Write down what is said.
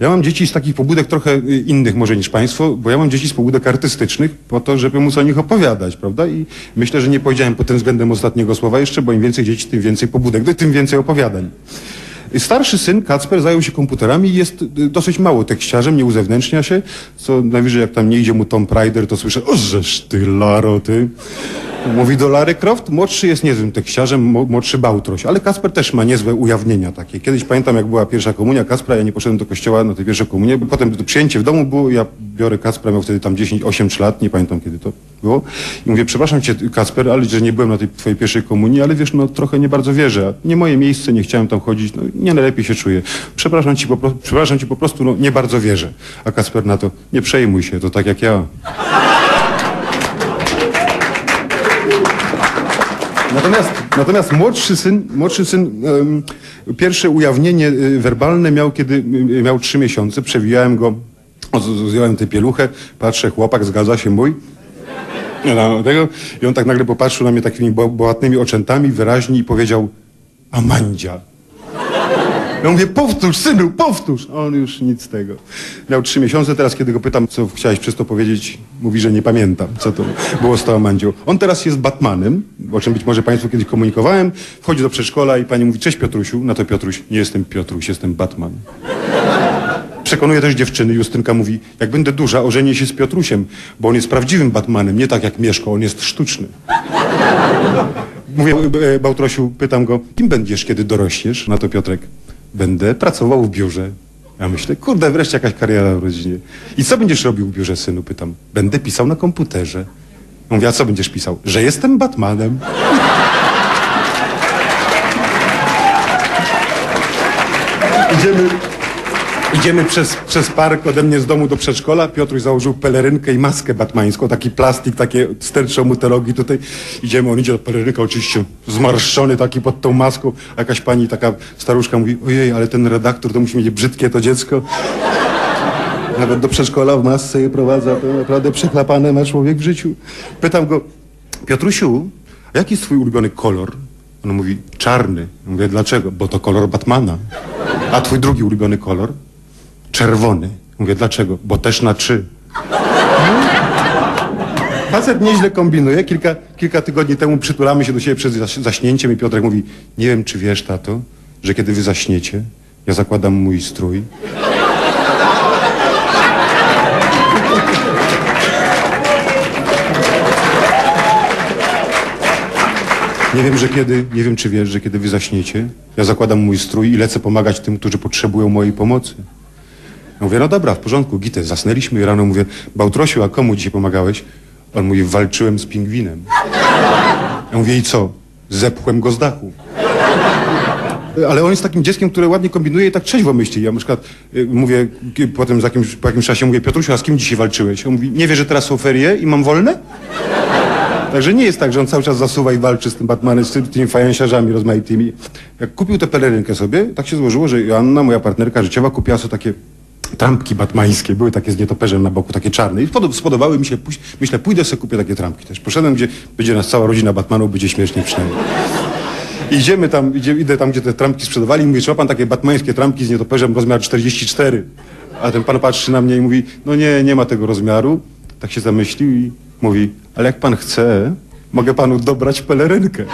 Ja mam dzieci z takich pobudek trochę y, innych może niż państwo, bo ja mam dzieci z pobudek artystycznych po to, żeby móc o nich opowiadać, prawda? I myślę, że nie powiedziałem pod tym względem ostatniego słowa jeszcze, bo im więcej dzieci, tym więcej pobudek, no tym więcej opowiadań. Starszy syn, Kacper, zajął się komputerami i jest y, dosyć mało tekściarzem, nie uzewnętrznia się, co najwyżej jak tam nie idzie mu Tom Prider, to słyszę, o żeż ty, Laro, ty. Mówi do Lary Croft, młodszy jest niezłym tekściarzem, młodszy Bałtroś, ale Kasper też ma niezłe ujawnienia takie. Kiedyś pamiętam, jak była pierwsza komunia Kaspra, ja nie poszedłem do kościoła na tę pierwszą komunię, potem to przyjęcie w domu było, ja biorę Kaspra, miał wtedy tam 10, 8 lat, nie pamiętam kiedy to było. I mówię, przepraszam cię Kasper, ale że nie byłem na tej twojej pierwszej komunii, ale wiesz, no trochę nie bardzo wierzę. Nie moje miejsce, nie chciałem tam chodzić, no nie najlepiej się czuję. Przepraszam ci po, przepraszam ci po prostu, no nie bardzo wierzę. A Kasper na to, nie przejmuj się, to tak jak ja. Natomiast, natomiast młodszy syn, młodszy syn em, pierwsze ujawnienie y, werbalne miał, kiedy y, miał trzy miesiące. Przewijałem go, o, z- z- zdjąłem tę pieluchę, patrzę, chłopak, zgadza się mój. Na tego, I on tak nagle popatrzył na mnie takimi bo, bołatnymi oczętami, wyraźnie i powiedział Amandzia. Ja mówię, powtórz, synu, powtórz. On już nic z tego. Miał trzy miesiące, teraz kiedy go pytam, co chciałeś przez to powiedzieć, mówi, że nie pamiętam, co to było z tą Amandzią. On teraz jest Batmanem, o czym być może Państwu kiedyś komunikowałem. Wchodzi do przedszkola i pani mówi, cześć Piotrusiu. Na to Piotruś, nie jestem Piotruś, jestem Batman. Przekonuje też dziewczyny. Justynka mówi, jak będę duża, ożenię się z Piotrusiem, bo on jest prawdziwym Batmanem, nie tak jak Mieszko, on jest sztuczny. Mówię, e, Bałtrosiu, pytam go, kim będziesz, kiedy dorośniesz? Na to Piotrek, będę pracował w biurze. Ja myślę, kurde, wreszcie jakaś kariera w rodzinie. I co będziesz robił w biurze, synu? Pytam. Będę pisał na komputerze. Mówię, a co będziesz pisał? Że jestem Batmanem. Idziemy, idziemy przez, przez park ode mnie z domu do przedszkola. Piotruś założył pelerynkę i maskę batmańską, taki plastik, takie sterczą mu te tutaj. Idziemy, on idzie do pelerynka oczywiście zmarszczony taki pod tą maską. A jakaś pani, taka staruszka mówi, ojej, ale ten redaktor to musi mieć brzydkie to dziecko. Nawet do przedszkola w masce je prowadza, to naprawdę przeklapane ma człowiek w życiu. Pytam go, Piotrusiu, jaki jest twój ulubiony kolor? On mówi, czarny. Mówię, dlaczego? Bo to kolor Batmana. A twój drugi ulubiony kolor? Czerwony. Mówię, dlaczego? Bo też na trzy. Facet nieźle kombinuje. Kilka, kilka tygodni temu przytulamy się do siebie przed zaś- zaśnięciem i Piotrek mówi, nie wiem, czy wiesz, tato, że kiedy wy zaśniecie, ja zakładam mój strój. Nie wiem, że kiedy, nie wiem, czy wiesz, że kiedy wy zaśniecie, ja zakładam mój strój i lecę pomagać tym, którzy potrzebują mojej pomocy. Ja mówię, no dobra, w porządku, Gitę, zasnęliśmy i rano mówię, Bałtrosiu, a komu dzisiaj pomagałeś? On mówi, walczyłem z pingwinem. Ja mówię, i co? Zepchłem go z dachu. Ale on jest takim dzieckiem, które ładnie kombinuje i tak trzeźwo myśli. Ja na przykład y, mówię, potem jakimś, po jakimś czasie mówię, Piotrusiu, a z kim dzisiaj walczyłeś? On mówi, nie wie, że teraz są ferie i mam wolne? Także nie jest tak, że on cały czas zasuwa i walczy z tym Batmanem, z tymi fajansiarzami rozmaitymi. Jak kupił tę pelerynkę sobie, tak się złożyło, że Joanna, moja partnerka życiowa, kupiła sobie takie trampki batmańskie. Były takie z nietoperzem na boku, takie czarne. I spodo- spodobały mi się. Myślę, pójdę sobie kupię takie trampki też. Poszedłem, gdzie będzie nas cała rodzina Batmanów, będzie śmieszniej przynajmniej. Idziemy tam, idzie, idę tam, gdzie te trampki sprzedawali i mówię, czy ma pan takie batmańskie trampki z nietoperzem rozmiar 44? A ten pan patrzy na mnie i mówi, no nie, nie ma tego rozmiaru. Tak się zamyślił i mówi, ale jak pan chce, mogę panu dobrać pelerynkę.